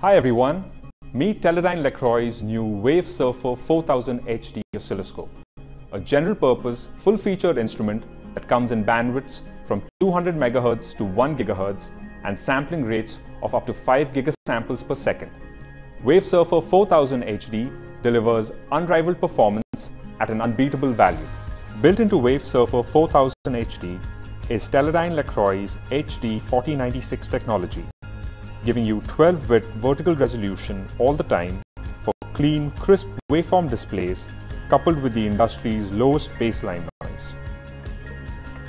Hi everyone, meet Teledyne LeCroy's new WaveSurfer 4000 HD oscilloscope, a general purpose, full featured instrument that comes in bandwidths from 200 MHz to 1 GHz and sampling rates of up to 5 gigasamples per second. WaveSurfer 4000 HD delivers unrivaled performance at an unbeatable value. Built into WaveSurfer 4000 HD is Teledyne LeCroy's HD 4096 technology, giving you 12-bit vertical resolution all the time for clean, crisp waveform displays coupled with the industry's lowest baseline noise.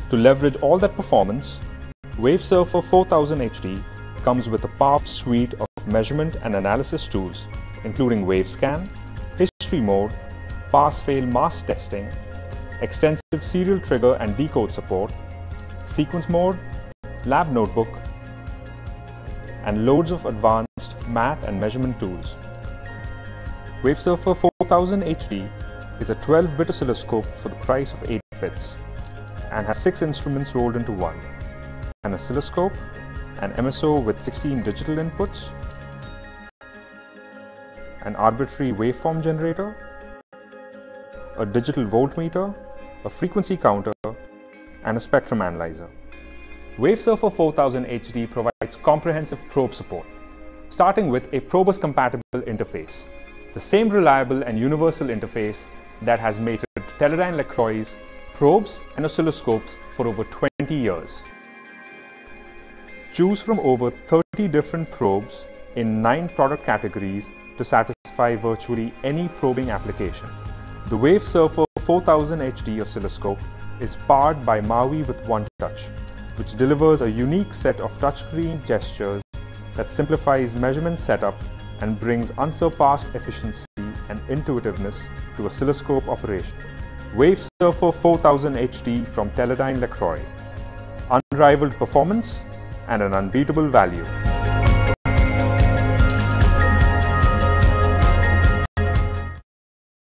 To leverage all that performance, WaveSurfer 4000 HD comes with a powerful suite of measurement and analysis tools, including WaveScan, history mode, pass-fail mask testing, extensive serial trigger and decode support, sequence mode, lab notebook, and loads of advanced math and measurement tools. WaveSurfer 4000 HD is a 12-bit oscilloscope for the price of 8 bits and has 6 instruments rolled into one. An oscilloscope, an MSO with 16 digital inputs, an arbitrary waveform generator, a digital voltmeter, a frequency counter, and a spectrum analyzer. WaveSurfer 4000 HD provides comprehensive probe support, starting with a Probus compatible interface, the same reliable and universal interface that has mated Teledyne LeCroy's probes and oscilloscopes for over 20 years. Choose from over 30 different probes in 9 product categories to satisfy virtually any probing application. The WaveSurfer 4000 HD oscilloscope is powered by Maui with One Touch, which delivers a unique set of touchscreen gestures that simplifies measurement setup and brings unsurpassed efficiency and intuitiveness to oscilloscope operation. WaveSurfer 4000 HD from Teledyne LeCroy. Unrivaled performance and an unbeatable value.